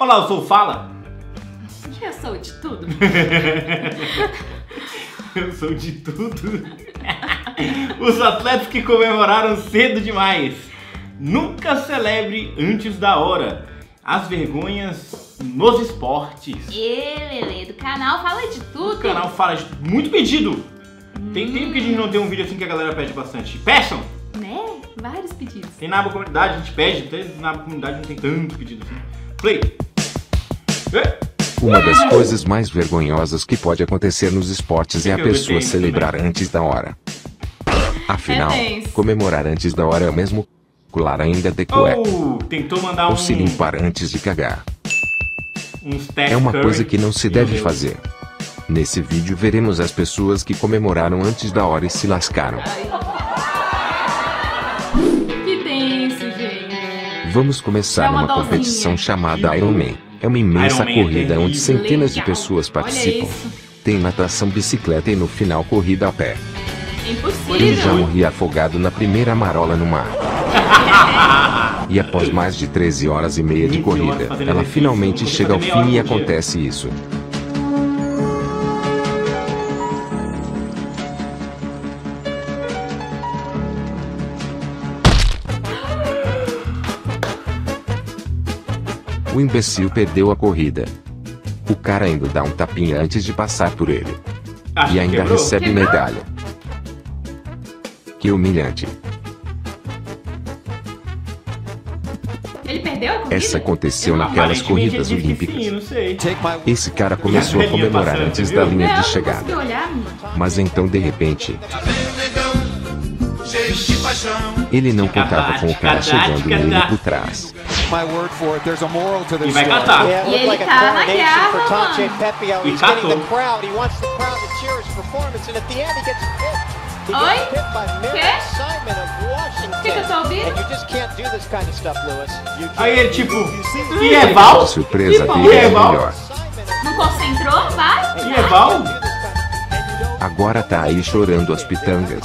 Olá, eu sou o Fala. Eu sou de tudo. eu sou de tudo. Os atletas que comemoraram cedo demais. Nunca celebre antes da hora. As vergonhas nos esportes. E Lele, do canal Fala de Tudo. O canal fala de muito pedido. Tem tempo que a gente não tem um vídeo assim que a galera pede bastante. Peçam! Né? Vários pedidos. Tem na aba comunidade, a gente pede, até na aba comunidade não tem tanto pedido assim. Play! É. Uma das coisas mais vergonhosas que pode acontecer nos esportes é a pessoa celebrar antes da hora. Afinal, É comemorar antes da hora é o mesmo pular ainda de cueca. Ou se limpar antes de cagar. É uma coisa que não se deve fazer. Nesse vídeo veremos as pessoas que comemoraram antes da hora e se lascaram. Que tenso, gente. Vamos começar uma competição chamada Ironman. É uma imensa é corrida onde centenas de pessoas participam. Tem natação, bicicleta e no final corrida a pé. Ele já impossível. morria afogado na primeira marola no mar. E após mais de 13 horas e meia de 20 horas corrida, ela finalmente chega ao fim e acontece isso. O imbecil perdeu a corrida. O cara ainda dá um tapinha antes de passar por ele. Acho E ainda quebrou. recebe Quebrou? medalha. Que humilhante. Ele perdeu a corrida? Essa aconteceu naquelas Aparentemente, corridas olímpicas. Sim, não sei. Esse cara começou a comemorar passando, antes viu? da Não, linha eu de não chegada. olhar. Mas então de repente, ele não contava com o cara chegando nele por trás. My word for it, there's a moral to E this vai story. catar. Yeah, it E ele like a tá na guerra, for Tom mano. Pepio. E He's getting the catou. crowd. He wants the crowd to cheer his performance, and at the end he gets hit. He Oi? gets hit by Quê? Merritt Simon of Washington. Que que eu tô ouvindo? And you just can't do this kind of stuff, Lewis. You can't. Aí ele tipo, e é Val? A surpresa dele é E Val? Não concentrou? Vai. E é Val? Agora tá aí chorando as pitangas.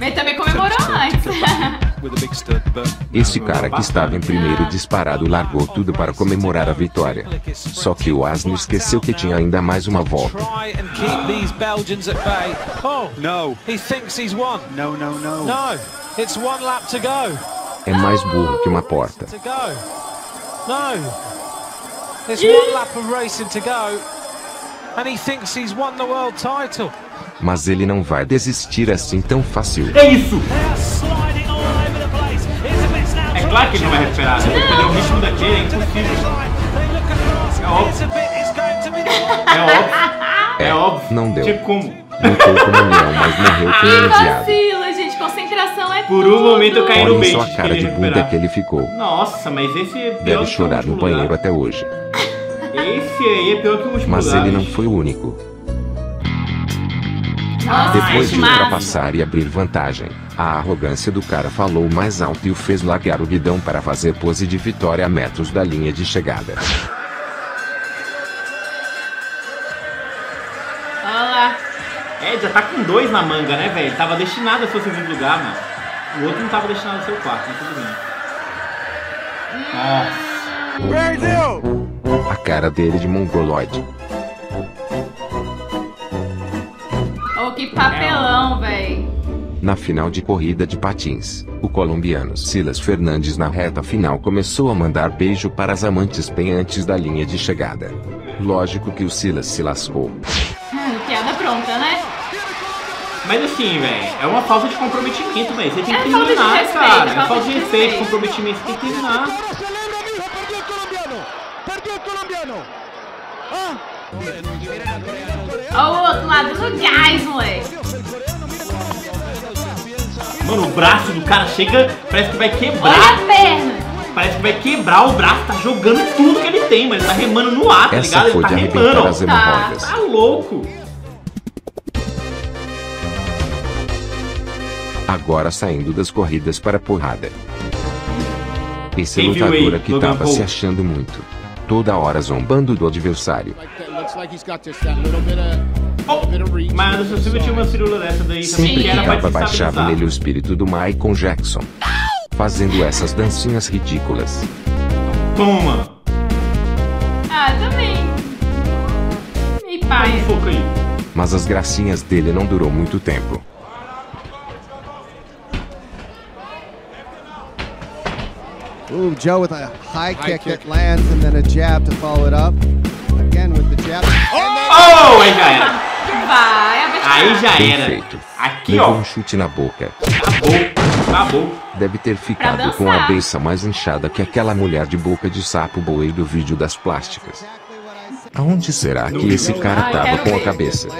Ele também comemorou antes. Esse cara que estava em primeiro disparado largou tudo para comemorar a vitória. Só que o Asno esqueceu que tinha ainda mais uma volta. Oh, no, he thinks he's won. no, no, no. No, it's one lap to go. É mais burro que uma porta. To go. No, it's one lap of racing to go, and he thinks he's won the world title. Mas ele não vai desistir assim tão fácil. É isso! Claro que ele não vai recuperar, né? Ele perdeu o ritmo daquele, é impossível. É óbvio. É óbvio. É óbvio. não deu. Tinha como. Como um leão, mas morreu como um viado. vacilo, gente. Concentração é Por um tudo. momento eu caí no Olhem bait. só a cara de bunda que ele ficou. Nossa, mas esse é pior Deve que o chorar no último banheiro até hoje. Esse aí é pior que o último Mas ele não foi o único. Nossa, Depois de ultrapassar e abrir vantagem, a arrogância do cara falou mais alto e o fez largar o guidão para fazer pose de vitória a metros da linha de chegada. Olha lá. É, já tá com dois na manga, né, velho? Tava destinado a ser o segundo lugar, mano. O outro não tava destinado a ser o quarto, mas tudo bem. Nossa. A cara dele de mongoloide. Oh, que papelão, véi. Na final de corrida de patins, o colombiano Silas Fernandes na reta final começou a mandar beijo para as amantes bem antes da linha de chegada. Lógico que o Silas se lascou. Hum, piada pronta, né? Mas assim, velho, é uma falta de comprometimento, velho. Você tem É que terminar, cara. é É falta de de respeito, respeito. comprometimento, você tem que terminar. Do gás, moleque. Mano, o braço do cara chega, parece que vai Olha quebrar. a perna. Parece que vai quebrar o braço, tá jogando tudo que ele tem, mano. Ele tá remando no ar, tá Essa ligado? Ele tá de remando. as hemorroidas. Tá louco. Agora saindo das corridas para a porrada. Esse Quem lutador aqui tava Paul? se achando muito. Toda hora zombando do adversário. Oh, mas Anderson Silva tinha uma firula dessa daí também, Sempre que era pra ficava baixava nele o espírito do Michael Jackson. fazendo essas dancinhas ridículas. Toma! Ah, também. E pai. aí. Mas as gracinhas dele não durou muito tempo. Ooh, Joe with a high, kick, that lands and then a jab to follow it up. Again with the jab. Oh, aí já era. Aí já Bem era. feito. Aqui, Levou ó. um chute na boca. Acabou. Acabou. Deve ter ficado com a beça mais inchada que aquela mulher de boca de sapo boi do vídeo das plásticas. Aonde será que esse cara tava com a cabeça?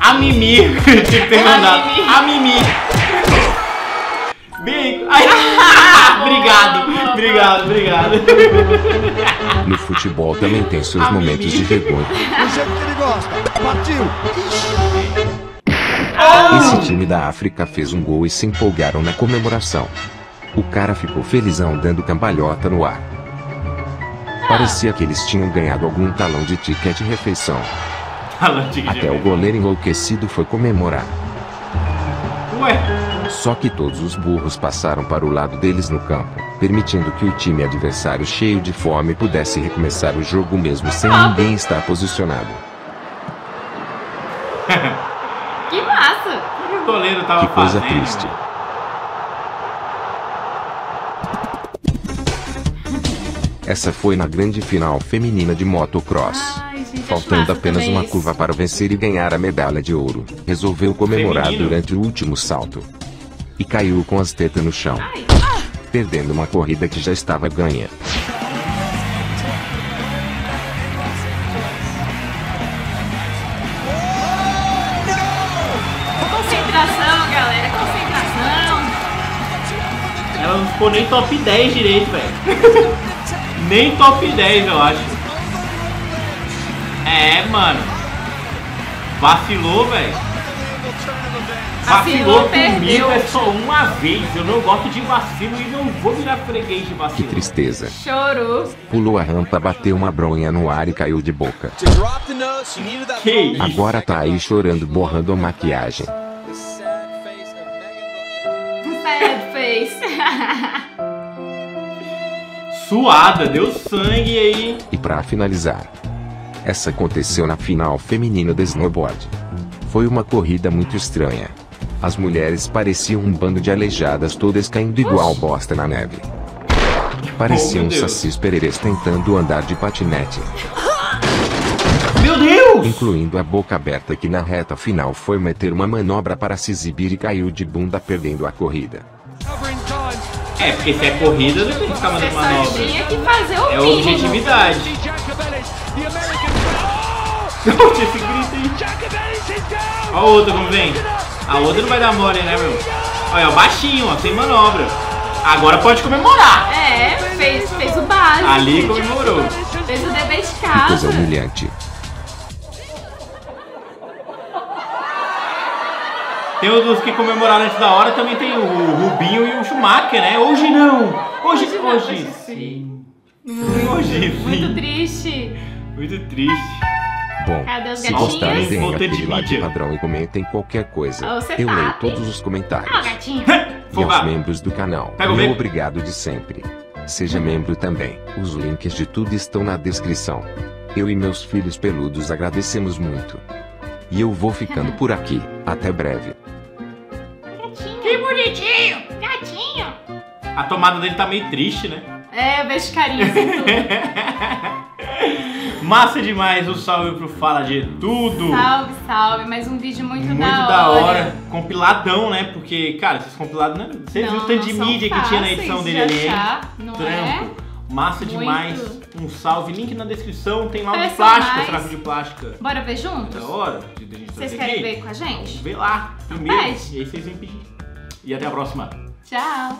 A Mimi. Tinha que ter mandado. Mimi. A Mimi. Bem. Ai. obrigado. Obrigado, obrigado. No futebol também tem seus momentos de vergonha. Do jeito que ele gosta. Partiu. Esse time da África fez um gol e se empolgaram na comemoração. O cara ficou felizão dando cambalhota no ar. Parecia que eles tinham ganhado algum talão de ticket refeição. De Até o goleiro enlouquecido foi comemorar. Ué. Só que todos os burros passaram para o lado deles no campo, permitindo que o time adversário cheio de fome pudesse recomeçar o jogo mesmo sem ninguém estar posicionado. Que massa. O que o goleiro tava Que coisa fazendo? triste. Essa foi na grande final feminina de motocross. Ai, gente, Faltando apenas uma isso. curva para vencer e ganhar a medalha de ouro, resolveu comemorar Feminino. durante o último salto. E caiu com as tetas no chão, perdendo uma corrida que já estava ganha. concentração, galera. Concentração. Ela não ficou nem top 10 direito, velho. nem top 10, eu acho. É, mano. Vacilou, velho. Vacilou, Vacilou comigo é só uma vez. Eu não gosto de vacilo e não vou virar freguês de Que vacilo. tristeza. Chorou. Pulou a rampa, bateu uma bronha no ar e caiu de boca. Que isso? Agora tá aí chorando, borrando a maquiagem. Sad face. Suada, deu sangue aí. E pra finalizar, essa aconteceu na final feminina do snowboard. Foi uma corrida muito estranha. As mulheres pareciam um bando de aleijadas todas caindo igual bosta na neve. Pareciam Oh, sacis pererês tentando andar de patinete, Meu Deus! incluindo a boca aberta que na reta final foi meter uma manobra para se exibir e caiu de bunda perdendo a corrida. É, porque se é corrida, não tem que ficar mandando manobra. tinha que fazer o É mínimo. objetividade. Oh! Esse grito aí. Olha a outra como vem. A outra não vai dar mole, né, meu? Olha, ó, baixinho, ó, sem manobra. Agora pode comemorar. É, fez, fez o básico. Ali comemorou. Fez o dever de Que coisa casa. humilhante. Tem os dos que comemoraram antes da hora, também tem o Rubinho e o Schumacher, né? Hoje não! Hoje, Hoje não, hoje, hoje sim. Muito, Hoje muito sim. triste. Muito triste. Bom, Cadê se gatinhos? gostarem, deem aquele like padrão e comentem qualquer coisa. Você Eu tá, leio hein? todos os comentários. gatinho. E aos membros do canal, Pega meu obrigado de sempre. Seja membro também. Os links de tudo estão na descrição. Eu e meus filhos peludos agradecemos muito. E eu vou ficando por aqui. Até breve. Que bonitinho. Gatinho. A tomada dele tá meio triste, né? É, eu vejo carinho assim tudo. Massa demais, um salve pro Fala de Tudo. Salve, salve. Mais um vídeo muito, Muito da, da hora. hora. Compiladão, né? Porque, cara, esses compilados, né? Você viu o Não, tanto de não mídia que tinha na fáceis edição de dele ali, hein? não é? Trampo. Massa Muito. demais. Um salve, link na descrição. Tem lá um de plástica, trago de plástica. Bora ver É juntos? da hora. de- de- de Vocês querem aqui. ver com a gente? Vamos ver lá primeiro. E aí vocês vêm pedir. E até a próxima. Tchau.